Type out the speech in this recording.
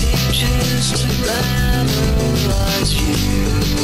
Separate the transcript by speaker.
Speaker 1: Pictures to analyze you.